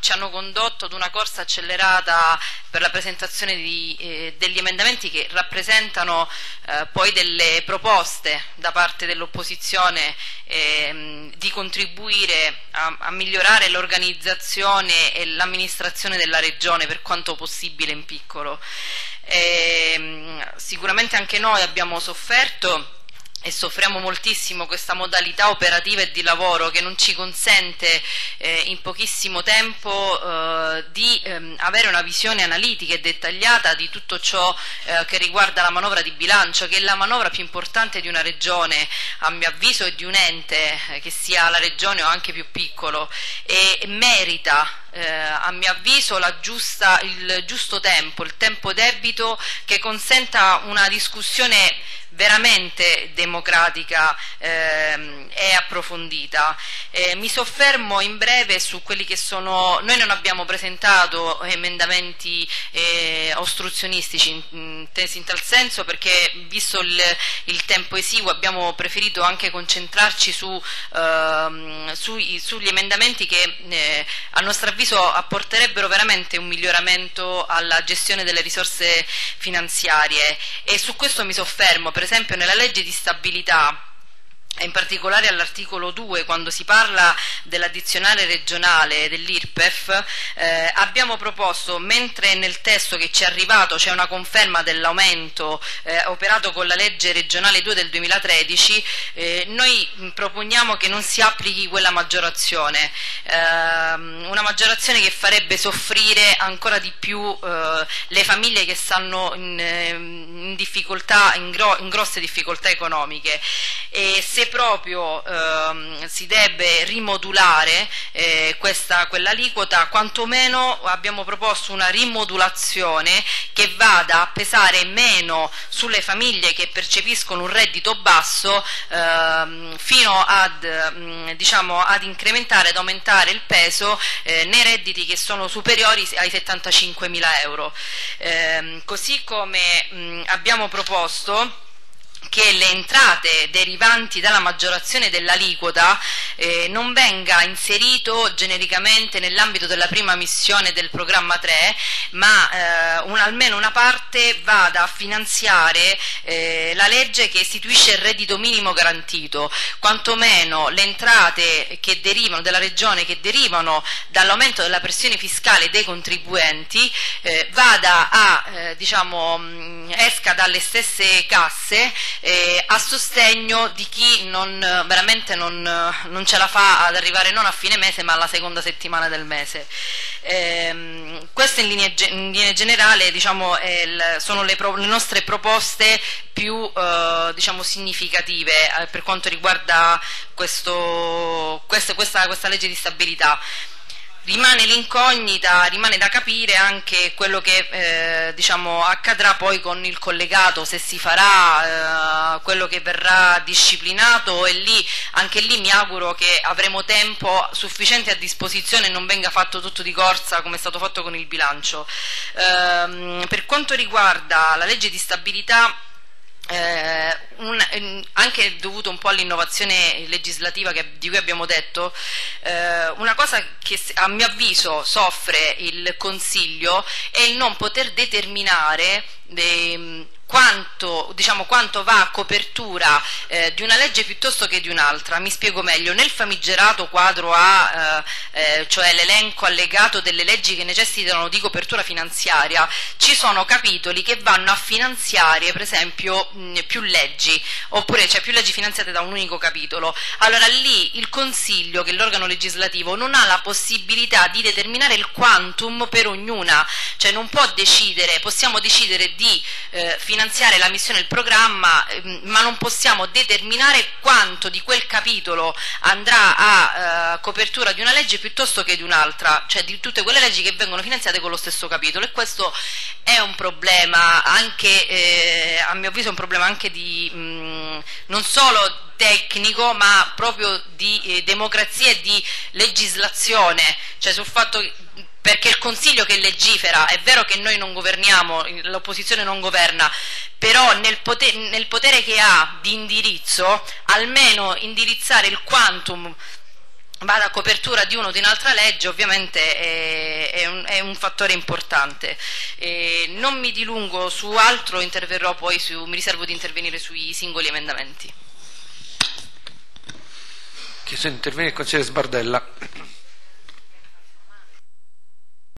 ci hanno condotto ad una corsa accelerata per la presentazione di, eh, degli emendamenti che rappresentano eh, poi delle proposte da parte dell'opposizione eh, di contribuire a, a migliorare l'organizzazione e l'amministrazione della regione per quanto possibile in piccolo. Ehm, sicuramente anche noi abbiamo sofferto e soffriamo moltissimo questa modalità operativa e di lavoro che non ci consente eh, in pochissimo tempo eh, di ehm, avere una visione analitica e dettagliata di tutto ciò eh, che riguarda la manovra di bilancio, che è la manovra più importante di una regione, a mio avviso, e di un ente, eh, che sia la regione o anche più piccolo, e merita eh, a mio avviso giusta, il giusto tempo, il tempo debito che consenta una discussione veramente democratica ehm, e approfondita. Eh, mi soffermo in breve su quelli che sono... Noi non abbiamo presentato emendamenti eh, ostruzionistici intesi in tal senso perché visto il, il, tempo esiguo abbiamo preferito anche concentrarci su, ehm, sui, sugli emendamenti che eh, a nostro avviso apporterebbero veramente un miglioramento alla gestione delle risorse finanziarie e su questo mi soffermo. Per esempio nella legge di stabilità in particolare all'articolo 2 quando si parla dell'addizionale regionale dell'IRPEF eh, abbiamo proposto mentre nel testo che ci è arrivato c'è una conferma dell'aumento eh, operato con la legge regionale 2 del 2013 eh, noi proponiamo che non si applichi quella maggiorazione ehm, una maggiorazione che farebbe soffrire ancora di più eh, le famiglie che stanno in, in difficoltà in, gro in, grosse difficoltà economiche. E se proprio ehm, si debbe rimodulare eh, questa, quell'aliquota, quantomeno abbiamo proposto una rimodulazione che vada a pesare meno sulle famiglie che percepiscono un reddito basso ehm, fino ad, mm, diciamo, ad, incrementare, ad aumentare il peso eh, nei redditi che sono superiori ai 75 mila euro. Eh, così come mh, abbiamo proposto che le entrate derivanti dalla maggiorazione dell'aliquota eh, non venga inserito genericamente nell'ambito della prima missione del programma 3, ma eh, un, almeno una parte vada a finanziare eh, la legge che istituisce il reddito minimo garantito, quantomeno le entrate che derivano della regione che derivano dall'aumento della pressione fiscale dei contribuenti eh, vada a, eh, diciamo, mh, esca dalle stesse casse eh, a sostegno di chi non, veramente non, non, ce la fa ad arrivare non a fine mese ma alla seconda settimana del mese. Eh, queste in linea, in linea generale diciamo, il, sono le, pro, le, nostre proposte più eh, diciamo, significative eh, per quanto riguarda questo, questa, questa, questa legge di stabilità rimane l'incognita, rimane da capire anche quello che eh, diciamo, accadrà poi con il collegato, se si farà eh, quello che verrà disciplinato e lì, anche lì mi auguro che avremo tempo sufficiente a disposizione e non venga fatto tutto di corsa come è stato fatto con il bilancio. Eh, per quanto riguarda la legge di stabilità eh, anche dovuto un po' all'innovazione legislativa che, di cui abbiamo detto, eh, una cosa che a mio avviso soffre il Consiglio è il non poter determinare dei, quanto, diciamo, quanto, va a copertura eh, di una legge piuttosto che di un'altra. Mi spiego meglio, nel famigerato quadro A, eh, eh, cioè l'elenco allegato delle leggi che necessitano di copertura finanziaria, ci sono capitoli che vanno a finanziare per esempio mh, più leggi, oppure cioè, più leggi finanziate da un unico capitolo. Allora lì il Consiglio, che è l'organo legislativo, non ha la possibilità di determinare il quantum per ognuna, cioè non può decidere, possiamo decidere di eh, finanziare la missione e il programma, ehm, ma non possiamo determinare quanto di quel capitolo andrà a eh, copertura di una legge piuttosto che di un'altra, cioè di tutte quelle leggi che vengono finanziate con lo stesso capitolo. E questo è un problema anche, eh, a mio avviso, un problema anche di mh, mm, non solo tecnico ma proprio di eh, democrazia e di legislazione, cioè sul fatto perché il Consiglio che legifera, è vero che noi non governiamo, l'opposizione non governa, però nel potere, nel potere che ha di indirizzo, almeno indirizzare il quantum vada a copertura di uno o di un'altra legge ovviamente è, è, un, è un, fattore importante. E non mi dilungo su altro, interverrò poi su, mi riservo di intervenire sui singoli emendamenti. Chiesto di intervenire il consigliere Sbardella.